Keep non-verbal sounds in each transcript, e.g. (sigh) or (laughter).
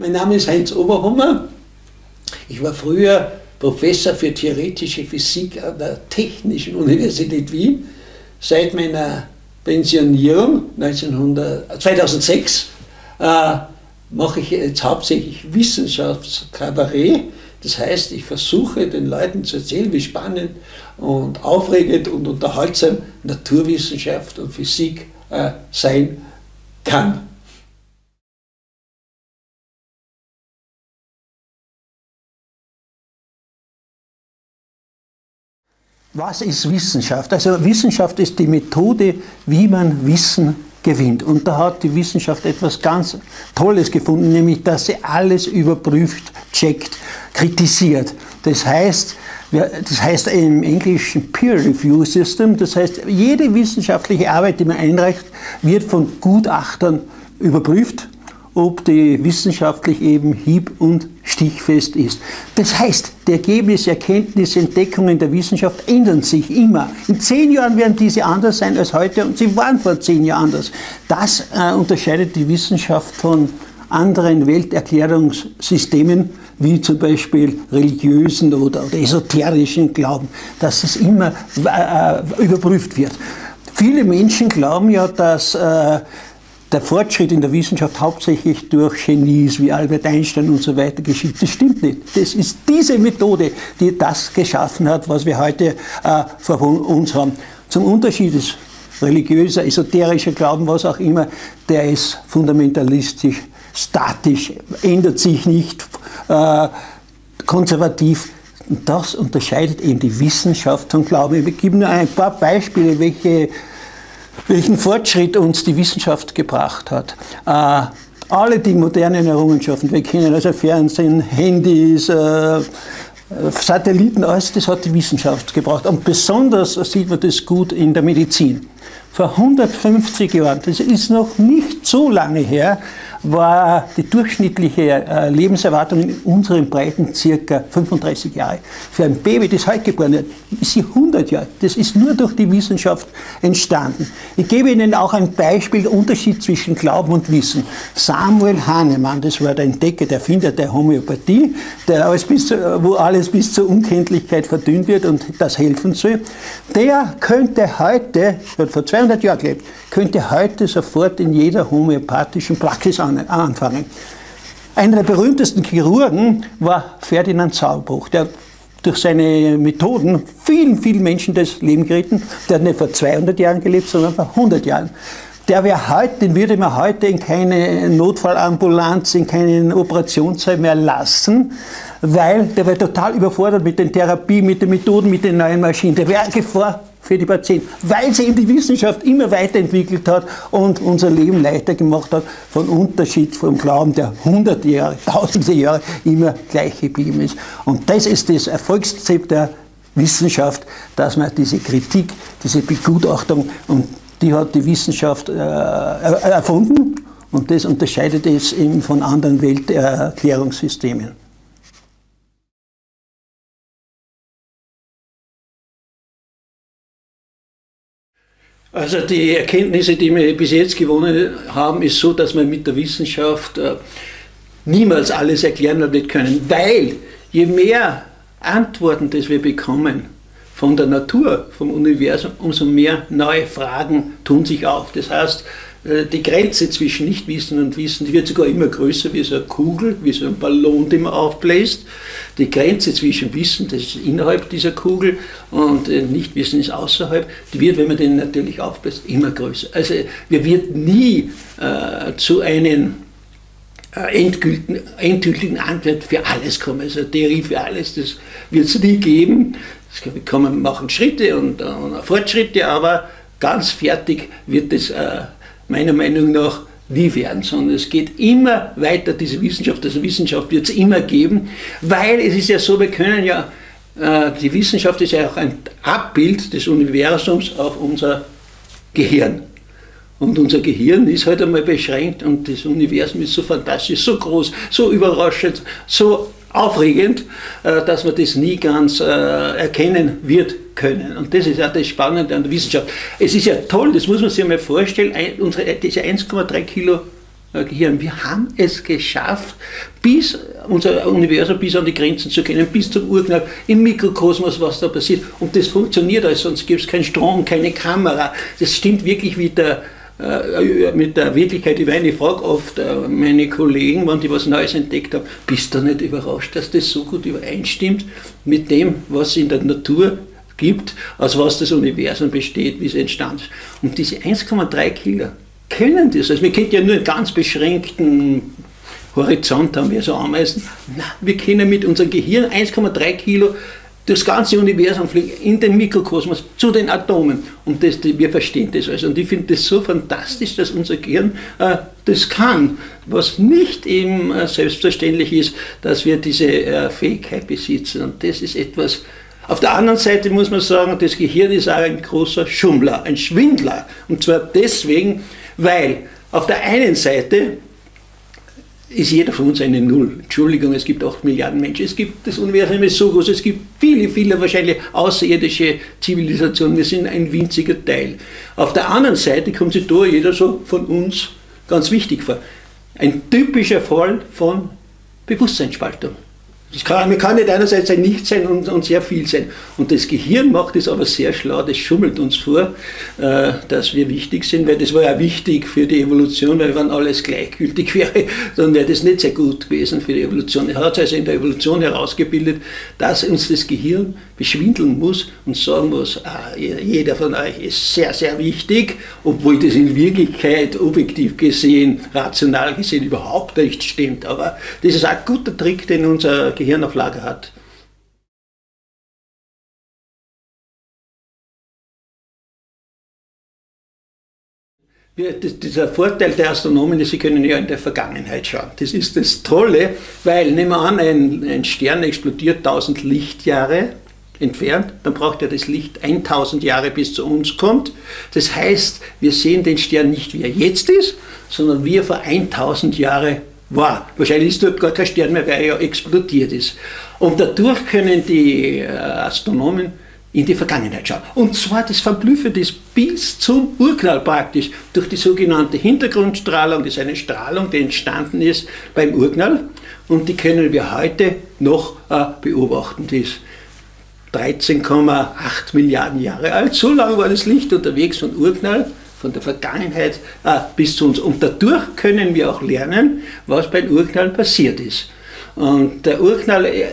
Mein Name ist Heinz Oberhummer. Ich war früher Professor für theoretische Physik an der Technischen Universität Wien. Seit meiner Pensionierung 1900, 2006 äh, mache ich jetzt hauptsächlich Wissenschaftskabarett. Das heißt, ich versuche den Leuten zu erzählen, wie spannend und aufregend und unterhaltsam Naturwissenschaft und Physik äh, sein kann. Was ist Wissenschaft? Also Wissenschaft ist die Methode, wie man Wissen gewinnt. Und da hat die Wissenschaft etwas ganz Tolles gefunden, nämlich dass sie alles überprüft, checkt, kritisiert. Das heißt, das heißt im Englischen Peer Review System, das heißt, jede wissenschaftliche Arbeit, die man einreicht, wird von Gutachtern überprüft ob die wissenschaftlich eben hieb- und stichfest ist. Das heißt, die Ergebnisse, Erkenntnisse, Entdeckungen der Wissenschaft ändern sich immer. In zehn Jahren werden diese anders sein als heute und sie waren vor zehn Jahren anders. Das äh, unterscheidet die Wissenschaft von anderen Welterklärungssystemen, wie zum Beispiel religiösen oder, oder esoterischen Glauben, dass es immer äh, überprüft wird. Viele Menschen glauben ja, dass äh, der Fortschritt in der Wissenschaft hauptsächlich durch Genies wie Albert Einstein und so weiter geschieht. Das stimmt nicht. Das ist diese Methode, die das geschaffen hat, was wir heute äh, vor uns haben. Zum Unterschied ist religiöser, esoterischer Glauben, was auch immer, der ist fundamentalistisch, statisch, ändert sich nicht, äh, konservativ. Und das unterscheidet eben die Wissenschaft von Glauben. Ich gebe nur ein paar Beispiele, welche welchen Fortschritt uns die Wissenschaft gebracht hat. Äh, alle die modernen Errungenschaften, wir kennen also Fernsehen, Handys, äh, Satelliten, alles das hat die Wissenschaft gebracht. Und besonders sieht man das gut in der Medizin. Vor 150 Jahren, das ist noch nicht so lange her, war die durchschnittliche äh, Lebenserwartung in unseren Breiten circa 35 Jahre. Für ein Baby, das heute geboren wird, ist sie 100 Jahre. Das ist nur durch die Wissenschaft entstanden. Ich gebe Ihnen auch ein Beispiel, der Unterschied zwischen Glauben und Wissen. Samuel Hahnemann, das war der Entdecker, der Erfinder der Homöopathie, der alles bis wo alles bis zur Unkenntlichkeit verdünnt wird und das helfen soll, der könnte heute, hat vor 200 Jahren gelebt, könnte heute sofort in jeder homöopathischen Praxis anfangen. Einer der berühmtesten Chirurgen war Ferdinand Sauerbruch, der durch seine Methoden vielen, vielen Menschen das Leben geritten. Der hat nicht vor 200 Jahren gelebt, sondern vor 100 Jahren. Der wäre heute, den würde man heute in keine Notfallambulanz, in keinen Operationssaal mehr lassen, weil der wäre total überfordert mit den Therapien, mit den Methoden, mit den neuen Maschinen. Der wäre Gefahr für die Patienten, weil sie eben die Wissenschaft immer weiterentwickelt hat und unser Leben leichter gemacht hat, von Unterschied vom Glauben, der hunderte Jahre, (laughs) tausende Jahre immer gleich geblieben ist. Und das ist das Erfolgsrezept der Wissenschaft, dass man diese Kritik, diese Begutachtung, und die hat die Wissenschaft äh, erfunden und das unterscheidet es eben von anderen Welterklärungssystemen. Also die Erkenntnisse, die wir bis jetzt gewonnen haben, ist so, dass wir mit der Wissenschaft äh, niemals alles erklären wird können, weil je mehr Antworten, das wir bekommen von der Natur, vom Universum, umso mehr neue Fragen tun sich auf. Das heißt, äh, die Grenze zwischen Nichtwissen und Wissen, die wird sogar immer größer wie so eine Kugel, wie so ein Ballon, den man aufbläst. Die Grenze zwischen Wissen, das ist innerhalb dieser Kugel, und äh, Nichtwissen ist außerhalb, die wird, wenn man den natürlich aufbläst, immer größer. Also wir wird nie äh, zu einem äh, endgültigen, endgültigen Antwort für alles kommen. Also Theorie für alles, das wird es nie geben. Es kommen, machen Schritte und, und Fortschritte, aber ganz fertig wird es äh, meiner Meinung nach nie werden, sondern es geht immer weiter, diese Wissenschaft, also Wissenschaft wird es immer geben, weil es ist ja so, wir können ja, äh, die Wissenschaft ist ja auch ein Abbild des Universums auf unser Gehirn. Und unser Gehirn ist halt einmal beschränkt und das Universum ist so fantastisch, so groß, so überraschend, so aufregend, äh, dass man das nie ganz äh, erkennen wird können. Und das ist ja das Spannende an der Wissenschaft. Es ist ja toll, das muss man sich mal vorstellen, unsere, diese 1,3 Kilo äh, Gehirn. Wir haben es geschafft, bis unser Universum bis an die Grenzen zu kennen, bis zum Urknall, im Mikrokosmos, was da passiert. Und das funktioniert, also sonst gibt es keinen Strom, keine Kamera. Das stimmt wirklich wie der, äh, mit der Wirklichkeit überein. Ich frage oft äh, meine Kollegen, wenn die was Neues entdeckt haben, bist du nicht überrascht, dass das so gut übereinstimmt mit dem, was in der Natur gibt, aus was das Universum besteht, wie es entstanden ist. Und diese 1,3 Kilo können das. Also wir kennen ja nur einen ganz beschränkten Horizont haben wir so Ameisen. Nein, wir können mit unserem Gehirn 1,3 Kilo das ganze Universum fliegen in den Mikrokosmos zu den Atomen. Und das, wir verstehen das also. Und ich finde das so fantastisch, dass unser Gehirn äh, das kann. Was nicht eben äh, selbstverständlich ist, dass wir diese äh, Fähigkeit besitzen. Und das ist etwas, auf der anderen Seite muss man sagen, das Gehirn ist auch ein großer Schummler, ein Schwindler. Und zwar deswegen, weil auf der einen Seite ist jeder von uns eine Null. Entschuldigung, es gibt 8 Milliarden Menschen, es gibt, das Universum ist so groß, es gibt viele, viele wahrscheinlich außerirdische Zivilisationen, wir sind ein winziger Teil. Auf der anderen Seite kommt sich da jeder so von uns ganz wichtig vor. Ein typischer Fall von Bewusstseinsspaltung. Das kann, kann nicht einerseits ein Nichts sein und, und, sehr viel sein. Und das Gehirn macht es aber sehr schlau, das schummelt uns vor, äh, dass wir wichtig sind, weil das war ja wichtig für die Evolution, weil wenn alles gleichgültig (laughs) wäre, dann wäre das nicht sehr gut gewesen für die Evolution. Es hat also in der Evolution herausgebildet, dass uns das Gehirn beschwindeln muss und sagen muss, ah, jeder von euch ist sehr, sehr wichtig, obwohl das in Wirklichkeit objektiv gesehen, rational gesehen überhaupt nicht stimmt. Aber das ist ein guter Trick, den unser Gehirn auf Lager hat. dieser Vorteil der Astronomen ist, sie können ja in der Vergangenheit schauen. Das ist das Tolle, weil, nehmen wir an, ein, ein Stern explodiert 1000 Lichtjahre entfernt, dann braucht ja das Licht 1000 Jahre bis zu uns kommt. Das heißt, wir sehen den Stern nicht, wie er jetzt ist, sondern wie er vor 1000 Jahren war. Wahrscheinlich ist dort gar kein Stern mehr, weil er ja explodiert ist. Und dadurch können die äh, Astronomen in die Vergangenheit schauen. Und zwar das Verblüffende ist bis zum Urknall praktisch durch die sogenannte Hintergrundstrahlung, das ist eine Strahlung, die entstanden ist beim Urknall und die können wir heute noch äh, beobachten. Die ist 13,8 Milliarden Jahre alt. So lange war das Licht unterwegs von Urknall, von der Vergangenheit äh, bis zu uns. Und dadurch können wir auch lernen, was beim Urknall passiert ist. Und der Urknall, äh,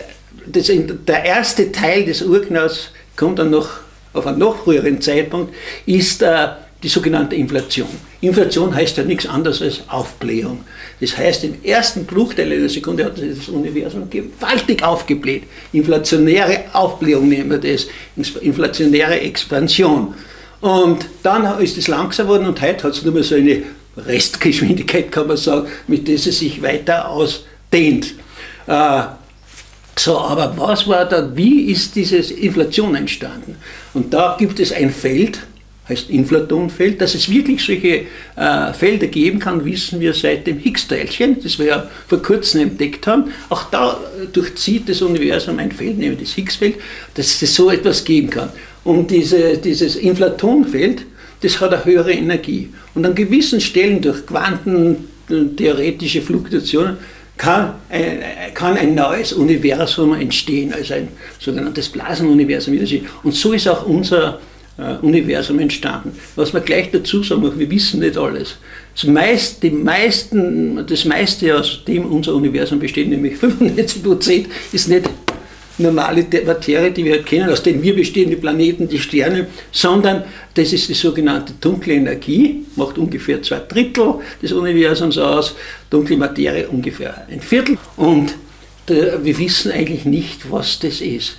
das, der erste Teil des Urknalls kommt dann noch auf einen noch früheren Zeitpunkt, ist äh, die sogenannte Inflation. Inflation heißt ja nichts anderes als Aufblähung. Das heißt, im ersten Bruchteil einer Sekunde hat das Universum gewaltig aufgebläht. Inflationäre Aufblähung nennen wir das, inflationäre Expansion. Und dann ist es langsam geworden und heute hat es nur mehr so eine Restgeschwindigkeit, kann man sagen, mit der es sich weiter ausdehnt. Äh, so, aber was war da, wie ist diese Inflation entstanden? Und da gibt es ein Feld, heißt Inflatonfeld, dass es wirklich solche äh, Felder geben kann, wissen wir seit dem Higgs-Teilchen, das wir ja vor kurzem entdeckt haben. Auch da durchzieht das Universum ein Feld, nämlich das Higgs-Feld, dass es so etwas geben kann. Und diese, dieses Inflatonfeld, das hat eine höhere Energie. Und an gewissen Stellen durch quantentheoretische Fluktuationen kann ein, kann ein neues Universum entstehen, also ein sogenanntes Blasenuniversum. Und so ist auch unser äh, Universum entstanden. Was man gleich dazu sagen muss, wir wissen nicht alles. Das meiste, die meisten, das meiste, aus dem unser Universum besteht, nämlich (laughs) 95 Prozent, ist nicht normale Materie, die wir halt kennen, aus denen wir bestehen, die Planeten, die Sterne, sondern das ist die sogenannte dunkle Energie, macht ungefähr zwei Drittel des Universums aus, dunkle Materie ungefähr ein Viertel. Und wir wissen eigentlich nicht, was das ist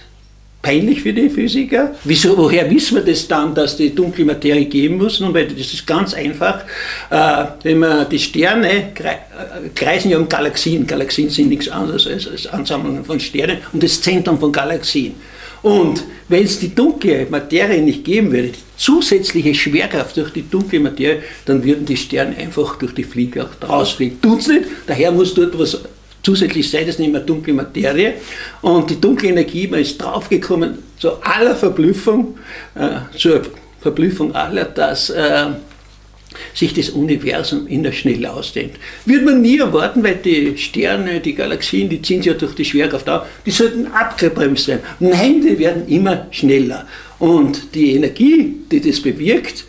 peinlich für die Physiker. Wieso, woher wissen wir das dann, dass die dunkle Materie geben muss? Nun, weil das ist ganz einfach. Äh, wenn man die Sterne äh, kreisen ja um Galaxien. Galaxien sind nichts anderes als, als Ansammlungen von Sternen und das Zentrum von Galaxien. Und wenn es die dunkle Materie nicht geben würde, die zusätzliche Schwerkraft durch die dunkle Materie, dann würden die Sterne einfach durch die Fliege auch rausfliegen. Tut es nicht, daher muss dort was Zusätzlich sei das nicht mehr dunkle Materie. Und die dunkle Energie, man ist draufgekommen, zu aller Verblüffung, äh, zur Verblüffung aller, dass äh, sich das Universum immer schneller ausdehnt. Wird man nie erwarten, weil die Sterne, die Galaxien, die ziehen sich ja durch die Schwerkraft auf, die sollten abgebremst werden. Nein, die werden immer schneller. Und die Energie, die das bewirkt,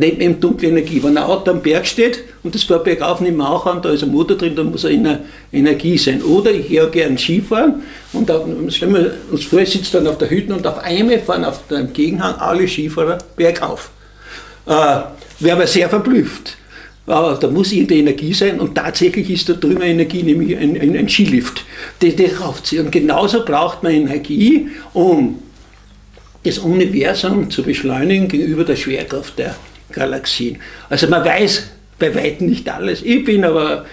äh, nennt man eben dunkle Energie. Wenn ein Auto am Berg steht und das fährt bergauf nicht mehr auch an, da ist ein Motor drin, dann muss in der Energie sein. Oder ich gehe gerne Skifahren und da, stellen wir uns vor, ich sitze dann auf der Hütte und auf einmal fahren auf dem Gegenhang alle Skifahrer bergauf. Äh, Wäre aber sehr verblüfft. Aber da muss irgendeine Energie sein und tatsächlich ist da drüben Energie, nämlich ein, ein, ein Skilift, der, der raufzieht. Und genauso braucht man Energie, um das Universum zu beschleunigen gegenüber der Schwerkraft der Galaxien. Also man weiß bei weitem nicht alles. Ich bin aber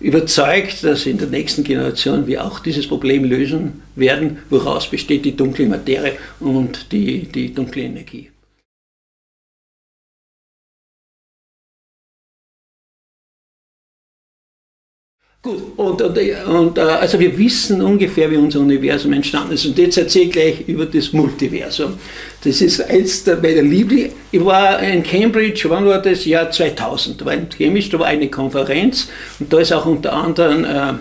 überzeugt, dass in der nächsten Generation wir auch dieses Problem lösen werden, woraus besteht die dunkle Materie und die, die dunkle Energie. Gut, und, und, und, äh, also wir wissen ungefähr, wie unser Universum entstanden ist. Und jetzt erzähle ich gleich über das Multiversum. Das ist eins meiner Lieblinge. Ich war in Cambridge, wann war das? Jahr 2000. Da war in Cambridge, da war eine Konferenz und da ist auch unter anderem äh,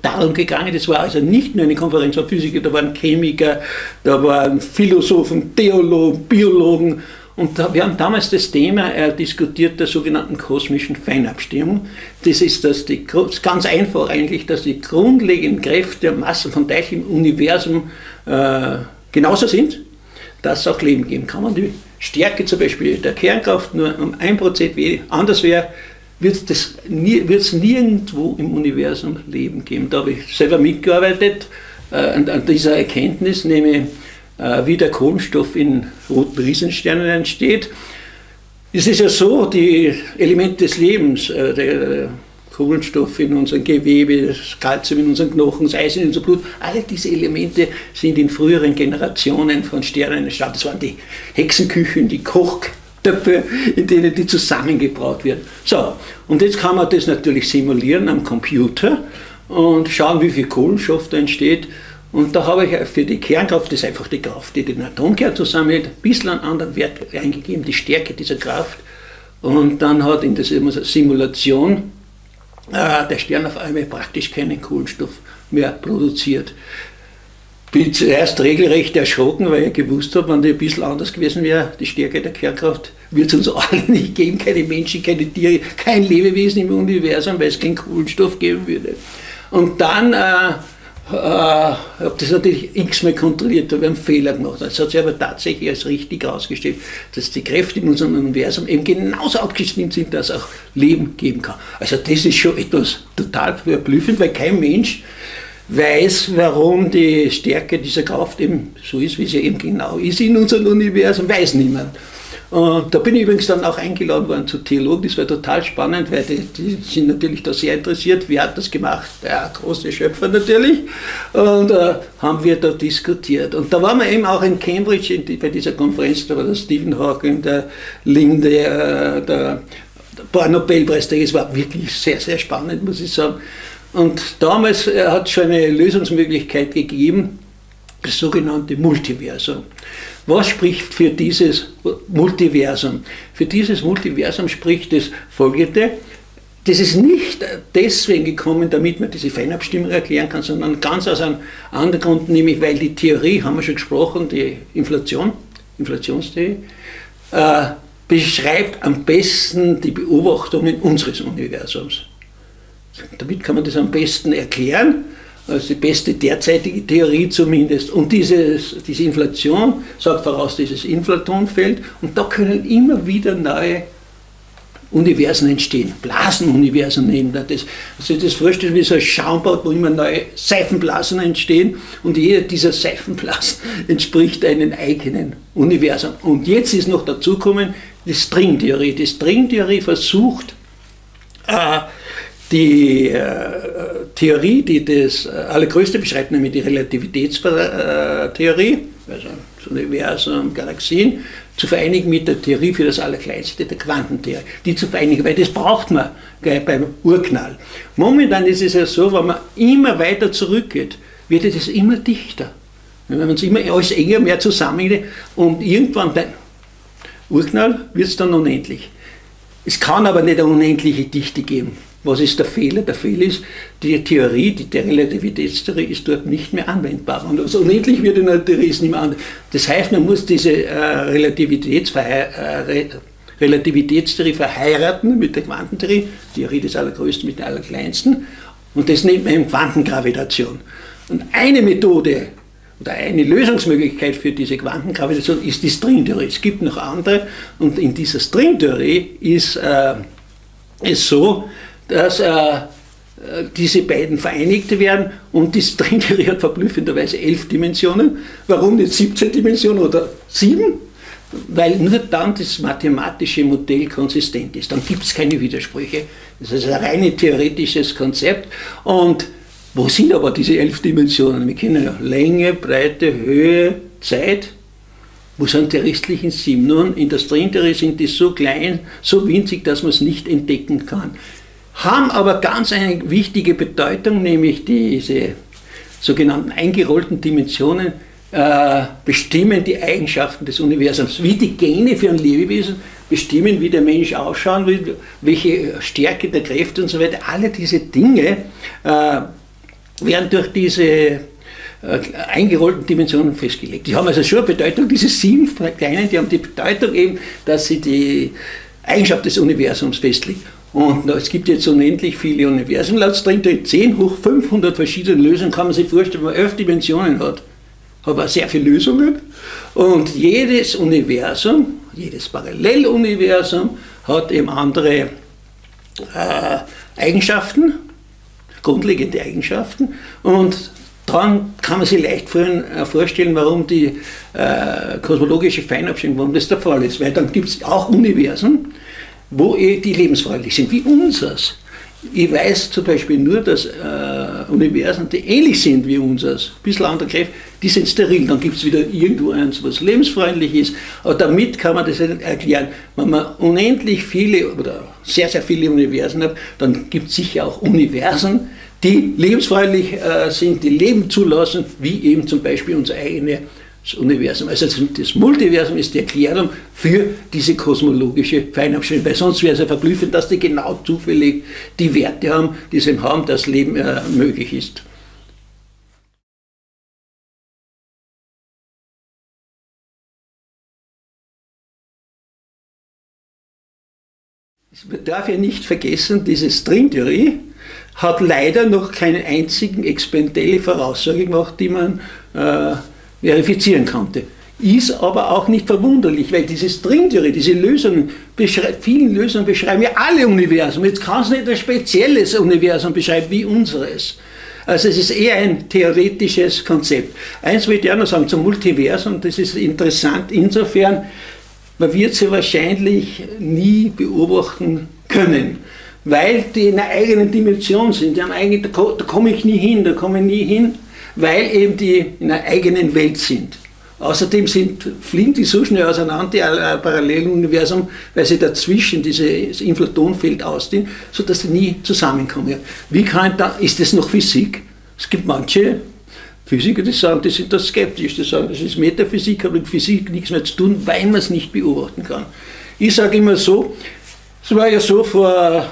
darum gegangen, das war also nicht nur eine Konferenz von Physiker, da waren Chemiker, da waren Philosophen, Theologen, Biologen und wir haben damals das Thema äh, diskutiert der sogenannten kosmischen Feinabstimmung. Das ist das die, ganz einfach eigentlich, dass die grundlegenden Kräfte der Massen von Teilchen im Universum äh, genauso sind, dass es auch Leben geben kann. Wenn die Stärke zum Beispiel der Kernkraft nur um 1% anders wäre, wird es nirgendwo im Universum Leben geben. Da habe ich selber mitgearbeitet äh, an, an dieser Erkenntnis, nämlich wie der Kohlenstoff in roten Riesensternen entsteht. Es ist ja so, die Elemente des Lebens, äh, der Kohlenstoff in unserem Gewebe, das Kalzium in unseren Knochen, das Eisen in unserem Blut, alle diese Elemente sind in früheren Generationen von Sternen entstanden. Das waren die Hexenküchen, die Kochtöpfe, in denen die zusammengebraut werden. So, und jetzt kann man das natürlich simulieren am Computer und schauen, wie viel Kohlenstoff da entsteht. Und da habe ich für die Kernkraft, das ist einfach die Kraft, die den Atomkern zusammenhält, ein bisschen einen anderen Wert eingegeben, die Stärke dieser Kraft. Und dann hat in der Simulation äh, der Stern auf einmal praktisch keinen Kohlenstoff mehr produziert. Bin zuerst regelrecht erschrocken, weil ich gewusst habe, wenn die ein bisschen anders gewesen wäre, die Stärke der Kernkraft, wird es uns alle (laughs) nicht geben, keine Menschen, keine Tiere, kein Lebewesen im Universum, weil es keinen Kohlenstoff geben würde. Und dann äh, äh, habe das natürlich x-mal kontrolliert, da habe einen Fehler gemacht. Es hat sich aber tatsächlich als richtig herausgestellt, dass die Kräfte in unserem Universum eben genauso abgestimmt sind, dass es auch Leben geben kann. Also das ist schon etwas total verblüffend, weil kein Mensch weiß, warum die Stärke dieser Kraft eben so ist, wie sie eben genau ist in unserem Universum, weiß niemand. Und da bin ich übrigens dann auch eingeladen worden zu Theologen. Das war total spannend, weil die, die sind natürlich da sehr interessiert. Wer hat das gemacht? Der große Schöpfer natürlich. Und äh, haben wir da diskutiert. Und da waren wir eben auch in Cambridge in bei dieser Konferenz. Da war der Stephen Hawking, der Linde, äh, der, der Nobelpreisträger. Es war wirklich sehr, sehr spannend, muss ich sagen. Und damals äh, hat es schon eine Lösungsmöglichkeit gegeben, das sogenannte Multiversum. Was spricht für dieses Multiversum? Für dieses Multiversum spricht das folgende, das ist nicht deswegen gekommen, damit man diese Feinabstimmung erklären kann, sondern ganz aus einem anderen Grund, nämlich weil die Theorie, haben wir schon gesprochen, die Inflation, Inflationstheorie, äh, beschreibt am besten die Beobachtungen unseres Universums. Damit kann man das am besten erklären also die beste derzeitige Theorie zumindest. Und dieses, diese Inflation sagt voraus dieses Inflatonfeld und da können immer wieder neue Universen entstehen. Blasenuniversen nennen wir das. Also das vorstellen wie so ein Schaumbad, wo immer neue Seifenblasen entstehen und jeder dieser Seifenblasen (laughs) entspricht einem eigenen Universum. Und jetzt ist noch dazukommen die Stringtheorie. Die Stringtheorie versucht, äh, die äh, Theorie, die das äh, allergrößte beschreibt, nämlich die Relativitätstheorie, also das Universum, Galaxien, zu vereinigen mit der Theorie für das Allerkleinste, der Quantentheorie. Die zu vereinigen, weil das braucht man gleich beim Urknall. Momentan ist es ja so, wenn man immer weiter zurückgeht, wird es immer dichter. Wenn man es immer alles enger mehr zusammengeht und irgendwann beim Urknall wird es dann unendlich. Es kann aber nicht eine unendliche Dichte geben. Was ist der Fehler? Der Fehler ist, die Theorie, die der Relativitätstheorie ist dort nicht mehr anwendbar. Und also unendlich wird in der Theorie nicht mehr anwendbar. Das heißt, man muss diese äh, Relativitätsverhe äh, Relativitätstheorie verheiraten mit der Quantentheorie, Theorie des Allergrößten mit der Allerkleinsten, und das nennt man Quantengravitation. Und eine Methode oder eine Lösungsmöglichkeit für diese Quantengravitation ist die Stringtheorie. Es gibt noch andere, und in dieser Stringtheorie ist äh, es so, dass äh, diese beiden vereinigt werden und die Stringtheorie (laughs) hat verblüffenderweise elf Dimensionen. Warum nicht 17 Dimensionen oder sieben? weil nur dann das mathematische Modell konsistent ist. Dann gibt es keine Widersprüche. Das ist ein rein theoretisches Konzept. Und wo sind aber diese elf Dimensionen? Wir kennen ja Länge, Breite, Höhe, Zeit. Wo sind die restlichen sieben? Nun, in der Stringtheorie sind die so klein, so winzig, dass man es nicht entdecken kann. Haben aber ganz eine wichtige Bedeutung, nämlich diese sogenannten eingerollten Dimensionen, äh, bestimmen die Eigenschaften des Universums. Wie die Gene für ein Lebewesen bestimmen, wie der Mensch ausschauen will, welche Stärke der Kräfte und so weiter. Alle diese Dinge äh, werden durch diese äh, eingerollten Dimensionen festgelegt. Die haben also schon eine Bedeutung, diese sieben kleinen, die haben die Bedeutung eben, dass sie die Eigenschaft des Universums festlegen. Und es gibt jetzt unendlich viele Universen, laut String 10 hoch 500 verschiedene Lösungen, kann man sich vorstellen, wenn man elf Dimensionen hat aber sehr viele Lösungen. Und jedes Universum, jedes Paralleluniversum hat eben andere äh, Eigenschaften, grundlegende Eigenschaften. Und daran kann man sich leicht äh, vorstellen, warum die äh, kosmologische Feinabstimmung, warum das der Fall ist. Weil dann gibt es auch Universen, wo eh die lebensfreundlich sind, wie unseres. Ich weiß zum Beispiel nur, dass äh, Universen, die ähnlich sind wie unseres, ein bisschen andere Kräfte, die sind steril. Dann gibt es wieder irgendwo eins, was lebensfreundlich ist. Aber damit kann man das erklären. Wenn man unendlich viele oder sehr, sehr viele Universen hat, dann gibt es sicher auch Universen, die lebensfreundlich äh, sind, die Leben zulassen, wie eben zum Beispiel unser eigenes Universum. Also das Multiversum ist die Erklärung für diese kosmologische Feinabstimmung, weil sonst wäre es ja verblüffend, dass die genau zufällig die Werte haben, die sie haben, dass Leben äh, möglich ist. Man darf ja nicht vergessen, diese Stringtheorie hat leider noch keinen einzigen experimentelle Voraussage gemacht, die man äh, verifizieren konnte. Ist aber auch nicht verwunderlich, weil diese Stringtheorie, diese Lösungen, vielen Lösungen beschreiben ja alle Universen. Jetzt kann es nicht ein spezielles Universum beschreiben wie unseres. Also es ist eher ein theoretisches Konzept. Eins will ich auch noch sagen zum Multiversum, das ist interessant insofern, man wird sie wahrscheinlich nie beobachten können, weil die in einer eigenen Dimension sind. Eigentlich, da komme ich nie hin, da komme ich nie hin, weil eben die in einer eigenen Welt sind. Außerdem sind, fliegen die so schnell auseinander, die äh, Paralleluniversum, weil sie dazwischen dieses Inflatonfeld ausdehnen, sodass sie nie zusammenkommen. Wie kann da, ist das noch Physik? Es gibt manche Physiker, die sagen, die sind da skeptisch, die sagen, das ist Metaphysik, hat mit Physik nichts mehr zu tun, weil man es nicht beobachten kann. Ich sage immer so, es war ja so vor ein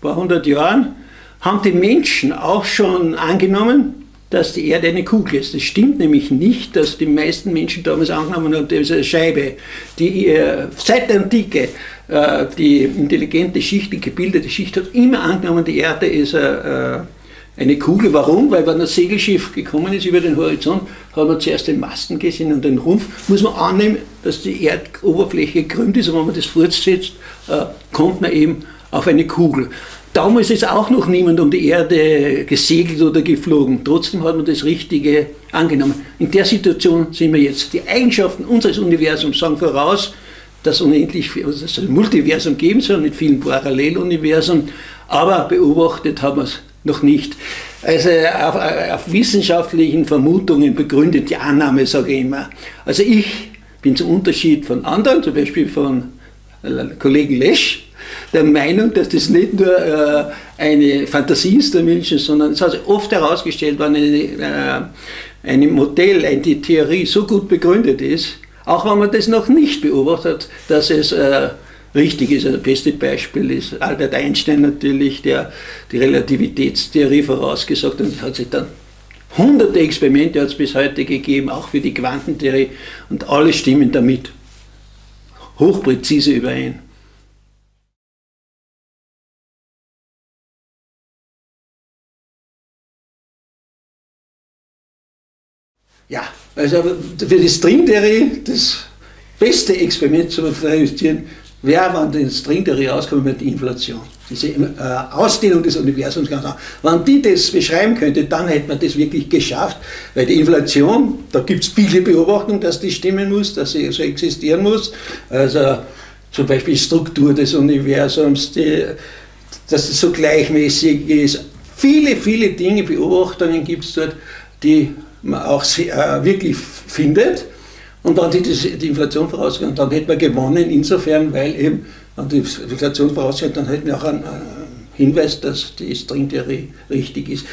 paar hundert Jahren, haben die Menschen auch schon angenommen, dass die Erde eine Kugel ist. Das stimmt nämlich nicht, dass die meisten Menschen damals angenommen haben, eine Scheibe. Die, äh, seit der Antike, äh, die intelligente Schicht, die gebildete Schicht hat immer angenommen, die Erde ist eine äh, eine Kugel, warum? Weil wenn ein Segelschiff gekommen ist über den Horizont, hat man zuerst den Masten gesehen und den Rumpf. Muss man annehmen, dass die Erdoberfläche gekrümmt ist und wenn man das fortsetzt, äh, kommt man eben auf eine Kugel. Damals ist auch noch niemand um die Erde gesegelt oder geflogen. Trotzdem hat man das Richtige angenommen. In der Situation sind wir jetzt. Die Eigenschaften unseres Universums sagen voraus, dass unendlich es ein Multiversum geben soll mit vielen Paralleluniversen. Aber beobachtet haben wir es noch nicht. Also auf, auf, wissenschaftlichen Vermutungen begründet die Annahme, sage ich immer. Also ich bin zum Unterschied von anderen, zum Beispiel von äh, Kollegen Lesch, der Meinung, dass das nicht nur äh, eine Fantasie ist der Menschen, sondern es hat sich oft herausgestellt, wenn eine, äh, ein Modell, eine Theorie so gut begründet ist, auch wenn man das noch nicht beobachtet, dass es äh, richtig ist. Also das beste Beispiel ist Albert Einstein natürlich, der die Relativitätstheorie vorausgesagt hat. Das hat sich dann hunderte Experimente hat es bis heute gegeben, auch für die Quantentheorie und alle stimmen damit hochpräzise überein. Ja, also für die Stringtheorie das beste Experiment zu realisieren, wer wenn die Stringtheorie rauskommt mit Inflation. Diese Ausdehnung des Universums ganz auch. Wenn die das beschreiben könnte, dann hätte man das wirklich geschafft, weil die Inflation, da gibt es viele Beobachtungen, dass die stimmen muss, dass sie so existieren muss. Also zum Beispiel Struktur des Universums, die, dass es so gleichmäßig ist. Viele, viele Dinge, Beobachtungen gibt es dort, die auch sehr, äh, wirklich findet. Und dann die, die Inflation vorausgegangen, dann hätte man gewonnen, insofern, weil eben, wenn die Inflation vorausgeht, dann hätten wir auch einen Hinweis, dass die Stringtheorie richtig ist.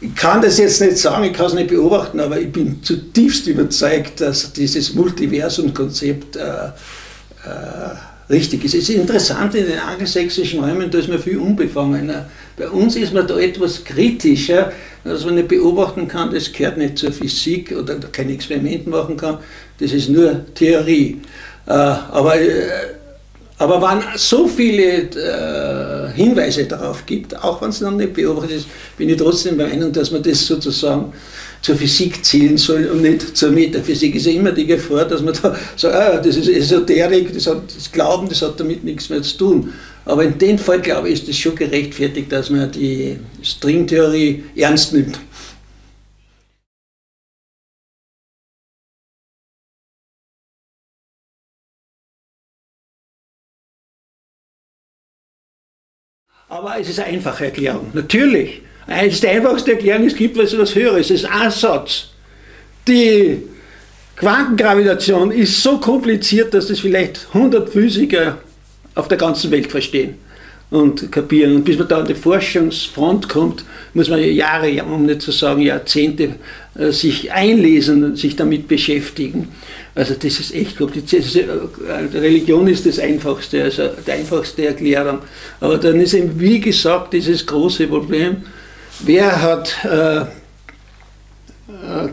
Ich kann das jetzt nicht sagen, ich kann es nicht beobachten, aber ich bin zutiefst überzeugt, dass dieses Multiversum-Konzept äh, äh, richtig ist. Es ist interessant, in den angelsächsischen Räumen, da ist man viel unbefangener. Bei uns ist man da etwas kritischer, dass man nicht beobachten kann, das gehört nicht zur Physik oder kein Experiment machen kann, das ist nur Theorie. Äh, aber, äh, aber wenn es so viele äh, Hinweise darauf gibt, auch wenn es noch nicht beobachtet ist, bin ich trotzdem der Meinung, dass man das sozusagen zur Physik zählen soll und nicht zur Metaphysik. Es ist ja immer die Gefahr, dass man da sagt, ah, das ist Esoterik, das, hat, das Glauben, das hat damit nichts mehr zu tun. Aber in dem Fall, glaube ich, ist es schon gerechtfertigt, dass man die Stringtheorie ernst nimmt. Aber es ist eine einfache Erklärung. Natürlich. Es ist die einfachste Erklärung, es gibt was, was Höheres. Es ist ein Satz. Die Quantengravitation ist so kompliziert, dass das vielleicht 100 Physiker auf der ganzen Welt verstehen und kapieren. Und bis man da an die Forschungsfront kommt, muss man Jahre, um nicht zu sagen Jahrzehnte, äh, sich einlesen und sich damit beschäftigen. Also das ist echt kompliziert. Äh, Religion ist das einfachste, also die einfachste Erklärung. Aber dann ist eben, wie gesagt, dieses große Problem, wer hat äh, äh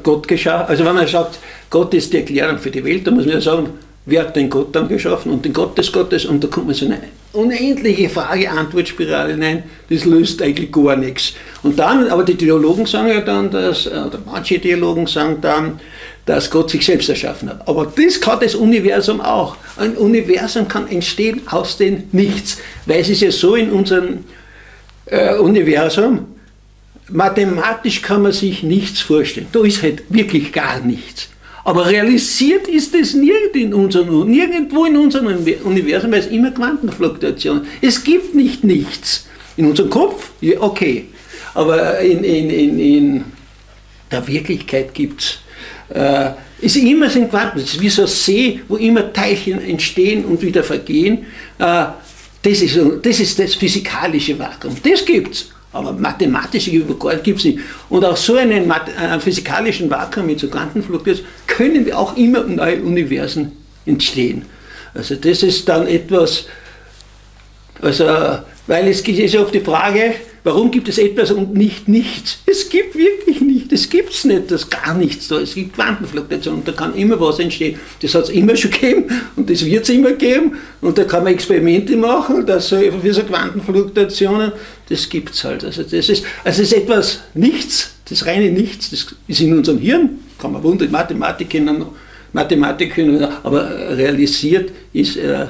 Gott geschaffen? Also wenn man sagt, Gott ist die Erklärung für die Welt, dann muss man ja sagen, wer hat den Gott dann geschaffen und den Gott des Gottes? Und da kommt man so eine unendliche Frage-Antwort-Spirale hinein, das löst eigentlich gar nichts. Und dann, aber die Theologen sagen ja dann, dass, oder manche Theologen sagen dann, dass Gott sich selbst erschaffen hat. Aber das kann das Universum auch. Ein Universum kann entstehen aus dem Nichts. Weil es ist ja so in unserem äh, Universum, mathematisch kann man sich nichts vorstellen. Da ist halt wirklich gar nichts. Aber realisiert ist es nirgendwo in unserem Universum, weil es immer Quantenfluktuation. Es gibt nicht nichts. In unserem Kopf, okay. Aber in, in, in, in der Wirklichkeit gibt es äh, ist immer sind Quanten. Es ist wie so ein See, wo immer Teilchen entstehen und wieder vergehen. Äh, das, ist, das ist das physikalische Vakuum. Das gibt es. Aber mathematische gibt es nicht. Und aus so einem äh, physikalischen Vakuum mit so Quantenfluktuation können wir auch immer neue Universen entstehen. Also das ist dann etwas, also, weil es ist ja oft die Frage, Warum gibt es etwas und nicht nichts? Es gibt wirklich nichts, es gibt es nicht, das gar nichts da. Es gibt Quantenfluktuation und da kann immer was entstehen. Das hat es immer schon gegeben und das wird es immer geben und da kann man Experimente machen, dass so, für so Quantenfluktuationen, das gibt es halt. Also das ist, also es ist etwas Nichts, das reine Nichts, das ist in unserem Hirn, kann man wundern, Mathematik können, aber realisiert ist äh,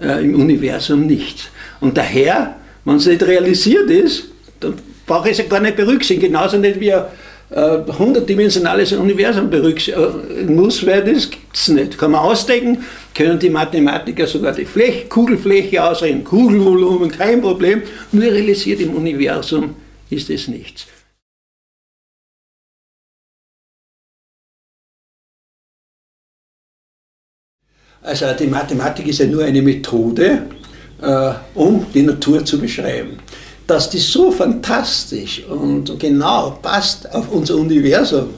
äh, im Universum nichts. Und daher wenn es nicht realisiert ist, dann brauche ich es ja gar nicht berücksichtigen. Genauso nicht wie ein äh, hundertdimensionales Universum berücksichtigen muss, weil das gibt es nicht. Kann man ausdecken, können die Mathematiker sogar die Fläche, Kugelfläche ausrechnen, Kugelvolumen, kein Problem. Nur realisiert im Universum ist es nichts. Also die Mathematik ist ja nur eine Methode, äh, um die Natur zu beschreiben. Dass die so fantastisch und genau passt auf unser Universum,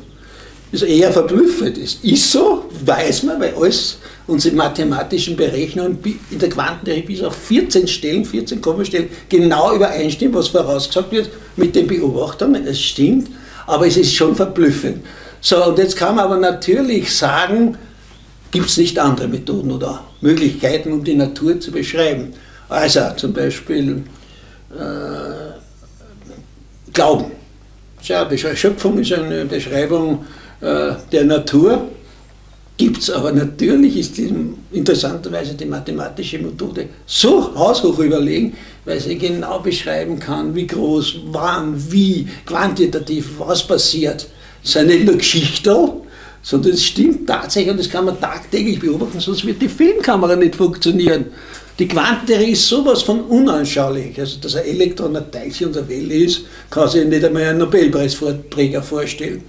ist eher verblüffend. Ist, so, weiß man, weil alles unsere mathematischen Berechnungen in der Quantentheorie bis auf 14 Stellen, 14 Kommastellen genau übereinstimmen, was vorausgesagt wird mit den Beobachtungen. Es stimmt, aber es ist schon verblüffend. So, und jetzt kann man aber natürlich sagen, gibt es nicht andere Methoden oder Möglichkeiten, um die Natur zu beschreiben. Also zum Beispiel äh, Glauben. Ja, Schöpfung ist eine Beschreibung äh, der Natur, gibt es aber natürlich ist die, interessanterweise die mathematische Methode so haushoch überlegen, weil sie genau beschreiben kann, wie groß, wann, wie, quantitativ, was passiert. Es sind nicht nur Geschichten, sondern es stimmt tatsächlich und das kann man tagtäglich beobachten, sonst wird die Filmkamera nicht funktionieren. Die Quantentheorie ist sowas von unanschaulich. Also, dass ein Elektron ein Teilchen der Welle ist, kann sich nicht einmal ein Nobelpreisträger vorstellen.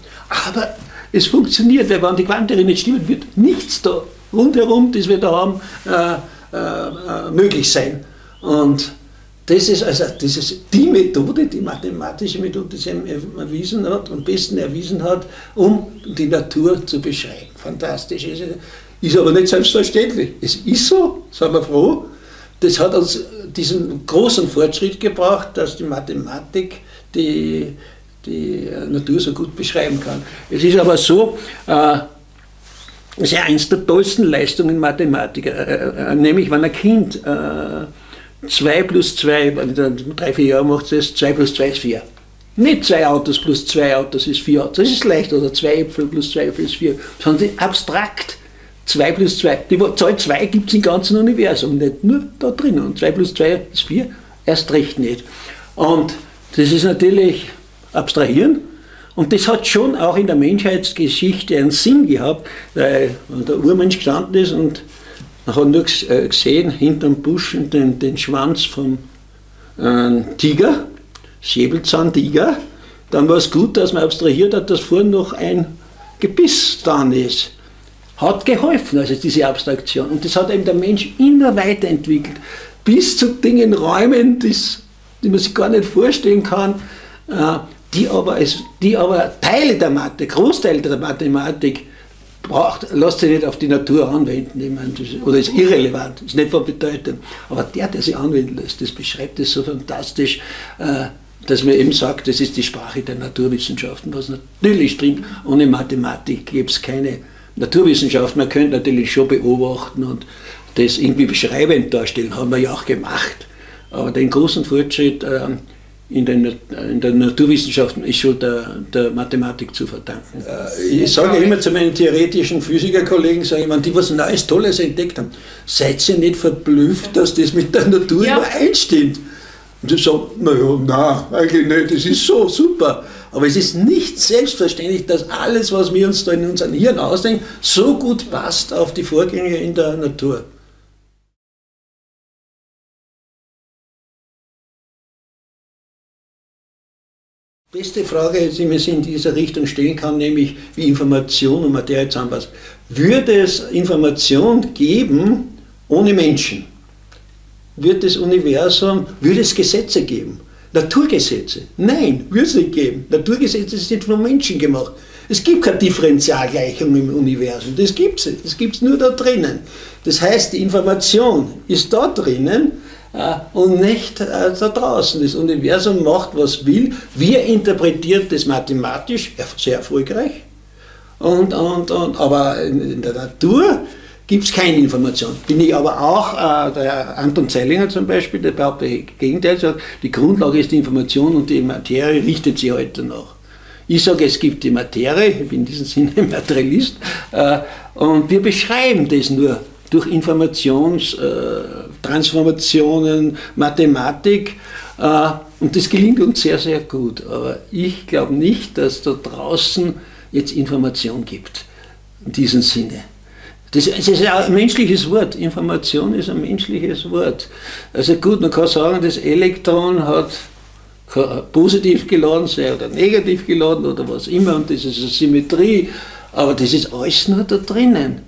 Aber es funktioniert, weil wenn die Quantentheorie nicht stimmt, wird nichts da rundherum, das wir da haben, äh, äh, äh möglich sein. Und das ist also das ist die Methode, die mathematische Methode, die sie erwiesen hat, am besten erwiesen hat, um die Natur zu beschreiben. Fantastisch. Ist, ist aber nicht selbstverständlich. Es ist so, sind wir froh. Das hat uns diesen großen Fortschritt gebracht, dass die Mathematik die, die Natur so gut beschreiben kann. Es ist aber so, äh, das ist ja eines der tollsten Leistungen in Mathematik, äh, äh, nämlich wenn ein Kind äh, 2 plus 2, wenn ich drei, vier Jahre macht es 2 plus 2 ist 4. Nicht zwei Autos plus zwei Autos ist vier Autos, das ist leicht, oder zwei Äpfel plus zwei Äpfel ist vier, sondern abstrakt. 2 plus 2. Die Zahl 2 gibt es im ganzen Universum, nicht nur da drinnen. Und 2 plus 2 ist 4, erst recht nicht. Und das ist natürlich abstrahieren. Und das hat schon auch in der Menschheitsgeschichte einen Sinn gehabt, weil der Urmensch gestanden ist und hat nur äh, gesehen, hinterm Busch den, den Schwanz vom äh, Tiger, Säbelzahntiger. Dann war es gut, dass man abstrahiert hat, dass vorne noch ein Gebiss dran ist. Hat geholfen, also diese Abstraktion. Und das hat eben der Mensch immer weiterentwickelt, bis zu Dingen, Räumen, das, die man sich gar nicht vorstellen kann, äh, die aber, die aber Teile der Mathe, Großteile der Mathematik braucht, lässt sich nicht auf die Natur anwenden, ich meine, das, oder ist irrelevant, ist nicht von Bedeutung. Aber der, der sich anwenden lässt, das beschreibt es so fantastisch, äh, dass man eben sagt, das ist die Sprache der Naturwissenschaften, was natürlich stimmt. Ohne Mathematik gäbe es keine Naturwissenschaft. Man könnte natürlich schon beobachten und das irgendwie beschreibend darstellen, haben wir ja auch gemacht. Aber den großen Fortschritt äh, in den, in den Naturwissenschaften ist schon der, der Mathematik zu verdanken. Äh, ich sage immer zu meinen theoretischen Physikerkollegen, sage ich, die was Neues, Tolles entdeckt haben, seid ihr nicht verblüfft, dass das mit der Natur ja. übereinstimmt? Und die sagen, naja, nein, eigentlich nicht, das ist so super. Aber es ist nicht selbstverständlich, dass alles, was wir uns da in unserem Hirn ausdenken, so gut passt auf die Vorgänge in der Natur. Beste Frage, die man sich in dieser Richtung stellen kann, nämlich wie Information und Materie zusammenpasst. Würde es Information geben ohne Menschen? Wird das Universum, würde es Gesetze geben? Naturgesetze? Nein, würde es nicht geben. Naturgesetze sind von Menschen gemacht. Es gibt keine Differentialgleichung im Universum. Das gibt es nicht. Das gibt es nur da drinnen. Das heißt, die Information ist da drinnen äh, und nicht äh, da draußen. Das Universum macht, was will. Wir interpretieren das mathematisch sehr erfolgreich. Und, und, und, aber in der Natur gibt es keine Information. Bin ich aber auch, äh, der Anton Zeilinger zum Beispiel, der behauptet das Gegenteil, sagt, die Grundlage ist die Information und die Materie richtet sich heute nach. Ich sage, es gibt die Materie, ich bin in diesem Sinne Materialist, äh, und wir beschreiben das nur durch Informationstransformationen, äh, Mathematik. Äh, und das gelingt uns sehr, sehr gut. Aber ich glaube nicht, dass da draußen jetzt Information gibt, in diesem Sinne. Das, das ist ein menschliches Wort. Information ist ein menschliches Wort. Also gut, man kann sagen, das Elektron hat positiv geladen sein oder negativ geladen oder was immer und das ist eine Symmetrie, aber das ist alles nur da drinnen.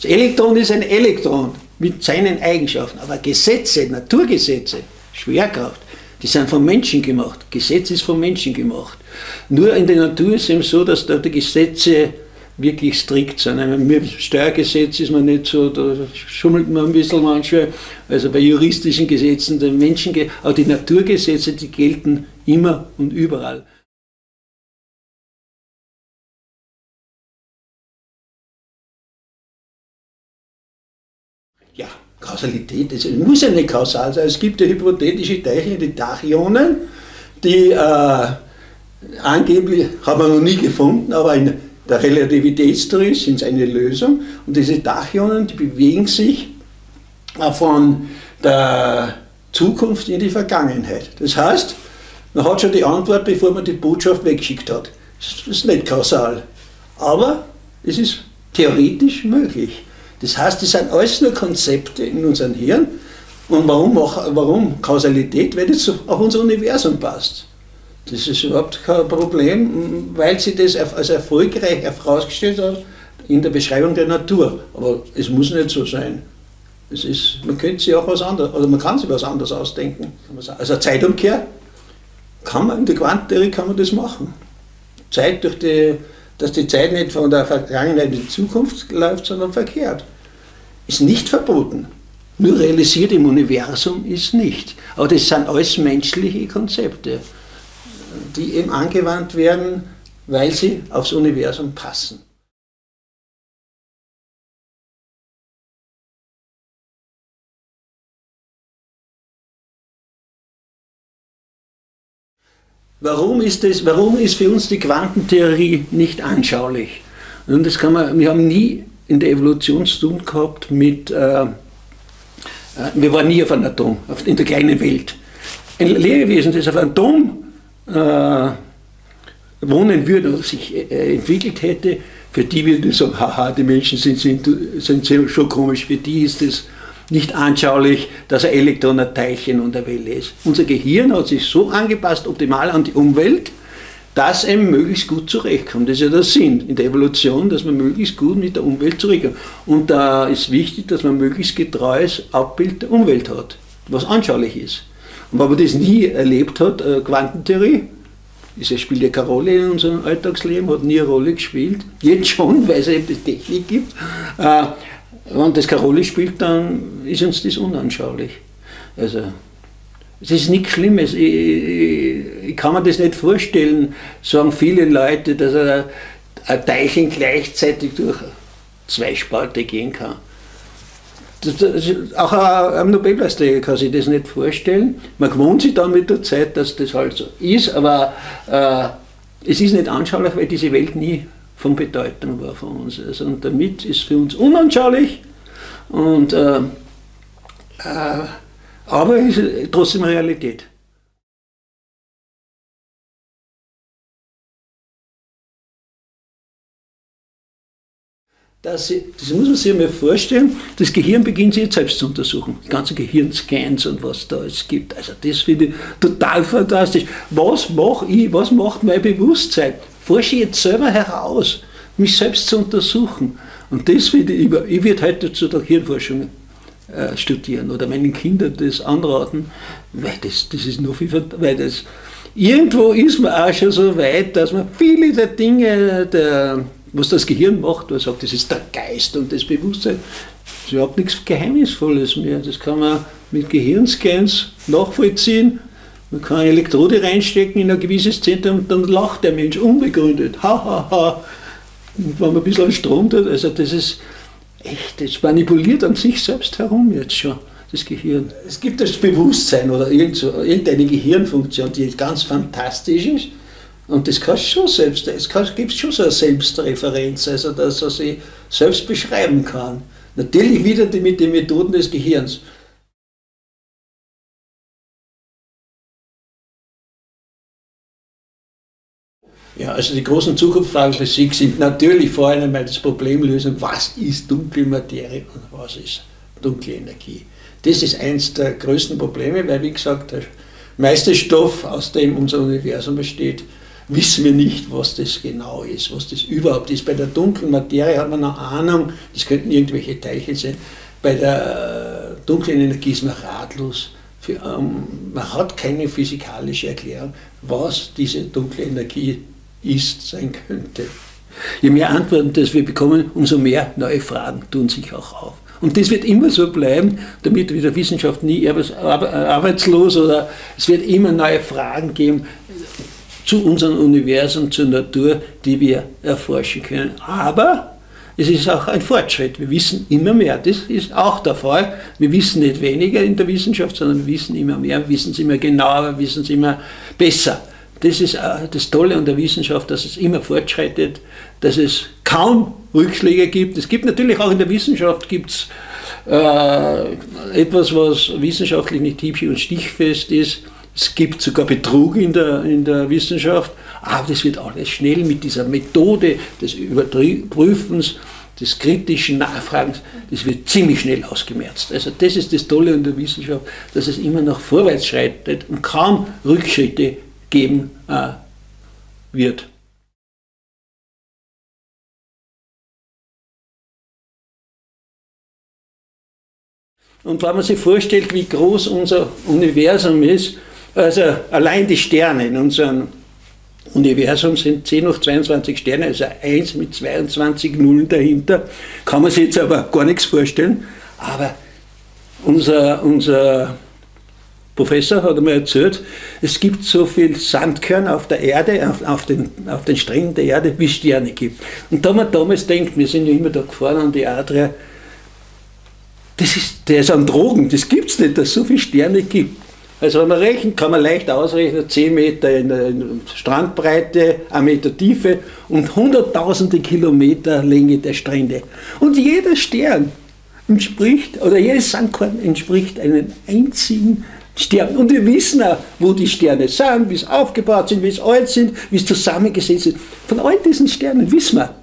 Das Elektron ist ein Elektron mit seinen Eigenschaften, aber Gesetze, Naturgesetze, Schwerkraft, die sind vom Menschen gemacht. Gesetz ist vom Menschen gemacht. Nur in der Natur ist es eben so, dass da die Gesetze wirklich strikt sein. Mit Steuergesetz ist man nicht so, da schummelt man ein bisschen manchmal. Also bei juristischen Gesetzen, den Menschen, aber die Naturgesetze, die gelten immer und überall. Ja, Kausalität, es muss ja nicht kausal sein. Es gibt ja hypothetische Teilchen, die Tachyonen, die äh, angeblich, haben wir noch nie gefunden, aber in der Relativitätstheorie sind eine Lösung. Und diese Tachyonen, die bewegen sich von der Zukunft in die Vergangenheit. Das heißt, man hat schon die Antwort, bevor man die Botschaft weggeschickt hat. Das ist nicht kausal. Aber es ist theoretisch möglich. Das heißt, das sind alles nur Konzepte in unserem Hirn. Und warum, warum Kausalität? Weil das auf unser Universum passt. Das ist überhaupt kein Problem, weil sie das als erfolgreich herausgestellt hat in der Beschreibung der Natur. Aber es muss nicht so sein. Es ist, man könnte sich auch was anderes, oder man kann sich was anderes ausdenken. Also Zeitumkehr kann man, in der Quantentheorie kann man das machen. Zeit durch die, dass die Zeit nicht von der Vergangenheit in die Zukunft läuft, sondern verkehrt. Ist nicht verboten. Nur realisiert im Universum ist nicht. Aber das sind alles menschliche Konzepte die eben angewandt werden, weil sie aufs Universum passen. Warum ist, das, warum ist für uns die Quantentheorie nicht anschaulich? Und das kann man, wir haben nie in der Evolution zu tun gehabt mit, äh, äh wir waren nie auf einem Atom, in der kleinen Welt. Ein Lebewesen, das auf einem Atom äh, wohnen würde sich äh, entwickelt hätte, für die würde ich sagen, haha, die Menschen sind, sind, sind schon komisch, für die ist es nicht anschaulich, dass ein Elektron ein Teilchen und eine Welle ist. Unser Gehirn hat sich so angepasst, optimal an die Umwelt, dass er möglichst gut zurechtkommt. Das ist ja der Sinn in der Evolution, dass man möglichst gut mit der Umwelt zurechtkommt. Und da ist wichtig, dass man möglichst getreues Abbild der Umwelt hat, was anschaulich ist. Und wenn man das nie erlebt hat, äh, Quantentheorie, das spielt ja keine Rolle in unserem Alltagsleben, hat nie eine Rolle gespielt. Jetzt schon, (laughs) weil es eben die Technik gibt. Äh, wenn das keine Rolle spielt, dann ist uns das unanschaulich. Also, es ist nichts Schlimmes. Ich, ich, ich, kann mir das nicht vorstellen, sagen viele Leute, dass ein, ein Teilchen gleichzeitig durch zwei Spalte gehen kann. Auch ein Nobelpreisträger kann sich das nicht vorstellen. Man gewohnt sich dann mit der Zeit, dass das halt so ist, aber äh, es ist nicht anschaulich, weil diese Welt nie von Bedeutung war für uns. Also, und damit ist für uns unanschaulich, und, äh, äh, aber es ist trotzdem Realität. Sie, das muss man sich mal vorstellen, das Gehirn beginnt sich jetzt selbst zu untersuchen. Die ganzen Gehirnscans und was da es gibt. Also das finde ich total fantastisch. Was mache ich, was macht mein Bewusstsein? Forsche ich jetzt selber heraus, mich selbst zu untersuchen. Und das finde ich, ich werde heute zu der Hirnforschung äh, studieren oder meinen Kindern das anraten, weil das, das ist nur viel, weil das, irgendwo ist man auch schon so weit, dass man viele der Dinge der was das Gehirn macht, man sagt, das ist der Geist und das Bewusstsein, das ist überhaupt nichts Geheimnisvolles mehr. Das kann man mit Gehirnscans nachvollziehen. Man kann eine Elektrode reinstecken in ein gewisses Zentrum und dann lacht der Mensch unbegründet. Ha, ha, ha. Und wenn man ein bisschen Strom tut, also das ist echt, das manipuliert an sich selbst herum jetzt schon, das Gehirn. Es gibt das Bewusstsein oder irgendeine Gehirnfunktion, die ganz fantastisch ist und das kannst schon selbst, es gibt schon so eine Selbstreferenz, also dass er sich selbst beschreiben kann. Natürlich wieder mit den Methoden des Gehirns. Ja, also die großen Zukunftsfragen Physik sind natürlich vor allem einmal das Problem lösen, was ist dunkle Materie und was ist dunkle Energie. Das ist eines der größten Probleme, weil wie gesagt, der meiste Stoff, aus dem unser Universum besteht, wissen wir nicht, was das genau ist, was das überhaupt ist. Bei der dunklen Materie hat man eine Ahnung, das könnten irgendwelche Teilchen sein. Bei der äh, dunklen Energie ist man ratlos. Ähm, man hat keine physikalische Erklärung, was diese dunkle Energie ist, sein könnte. Je mehr Antworten das wir bekommen, umso mehr neue Fragen tun sich auch auf. Und das wird immer so bleiben, damit wird die Wissenschaft nie arbeitslos oder es wird immer neue Fragen geben zu unserem Universum, zur Natur, die wir erforschen können. Aber es ist auch ein Fortschritt. Wir wissen immer mehr. Das ist auch der Fall. Wir wissen nicht weniger in der Wissenschaft, sondern wir wissen immer mehr, wissen es immer genauer, wissen es immer besser. Das ist äh, das Tolle an der Wissenschaft, dass es immer fortschreitet, dass es kaum Rückschläge gibt. Es gibt natürlich auch in der Wissenschaft gibt's, äh, etwas, was wissenschaftlich nicht hübsch und stichfest ist. Es gibt sogar Betrug in der, in der Wissenschaft, aber das wird alles schnell mit dieser Methode des Überprüfens, des kritischen Nachfragens, das wird ziemlich schnell ausgemerzt. Also das ist das Tolle an der Wissenschaft, dass es immer noch vorwärts schreitet und kaum Rückschritte geben äh, wird. Und wenn man sich vorstellt, wie groß unser Universum ist, also allein die Sterne in unserem Universum sind 10 hoch 22 Sterne, also 1 mit 22 Nullen dahinter, kann man sich jetzt aber gar nichts vorstellen. Aber unser, unser Professor hat einmal erzählt, es gibt so viel Sandkörn auf der Erde, auf, auf, den, auf den Strängen der Erde, wie es Sterne gibt. Und da man damals denkt, wir sind ja immer da gefahren an die Adria, das ist, der ist an Drogen, das gibt es nicht, dass es so viele Sterne gibt. Also wenn man rechnet, kann man leicht ausrechnen, 10 Meter in der Strandbreite, 1 Meter Tiefe und hunderttausende Kilometer Länge der Strände. Und jeder Stern entspricht, oder jedes Sandkorn entspricht einem einzigen Stern. Und wir wissen auch, wo die Sterne sind, wie sie aufgebaut sind, wie sie alt sind, wie sie zusammengesetzt sind. Von all diesen Sternen wissen wir,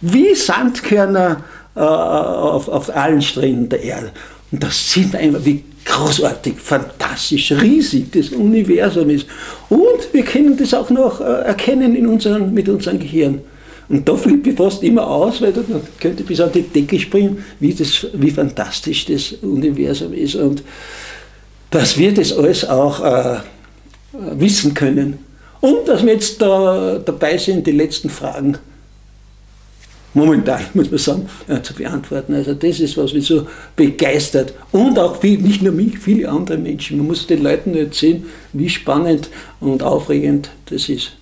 wie Sandkörner äh, auf, auf allen Stränden der Erde. Und das sind einfach, wie großartig, fantastisch, riesig das Universum ist. Und wir können das auch noch äh, erkennen in unseren, mit unserem Gehirn. Und da flippe ich fast immer aus, weil man könnte bis an die Decke springen, wie, das, wie fantastisch das Universum ist. Und dass wir das alles auch äh, wissen können. Und dass wir jetzt da, dabei sind, die letzten Fragen momentan, muss man sagen, äh, zu beantworten. Also das ist, was mich so begeistert. Und auch viel, nicht nur mich, viele andere Menschen. Man muss den Leuten erzählen, wie spannend und aufregend das ist.